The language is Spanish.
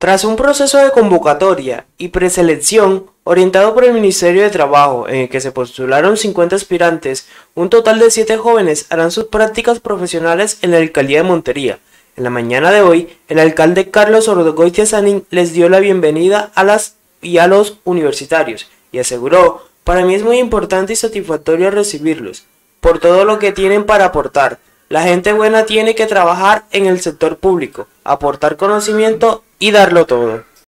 Tras un proceso de convocatoria y preselección orientado por el Ministerio de Trabajo, en el que se postularon 50 aspirantes, un total de 7 jóvenes harán sus prácticas profesionales en la alcaldía de Montería. En la mañana de hoy, el alcalde Carlos Ordogoitia Sanín les dio la bienvenida a las y a los universitarios y aseguró, para mí es muy importante y satisfactorio recibirlos, por todo lo que tienen para aportar. La gente buena tiene que trabajar en el sector público, aportar conocimiento y darlo todo.